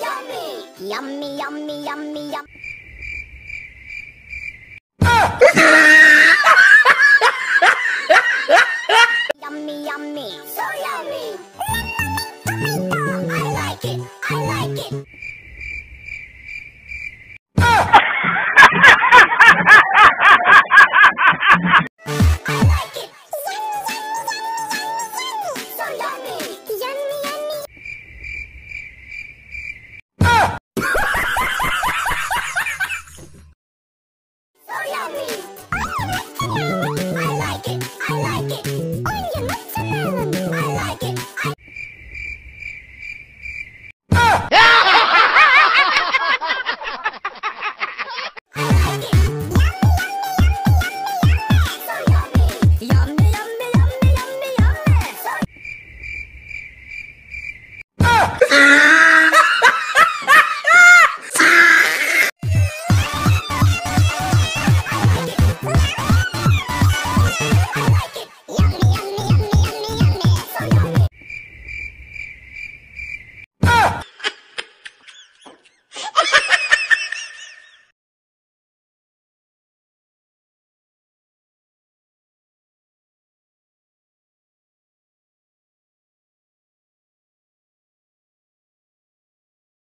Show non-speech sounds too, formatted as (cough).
Yummy, yummy, yummy, yum. (laughs) yummy, yummy. So yummy. So yummy.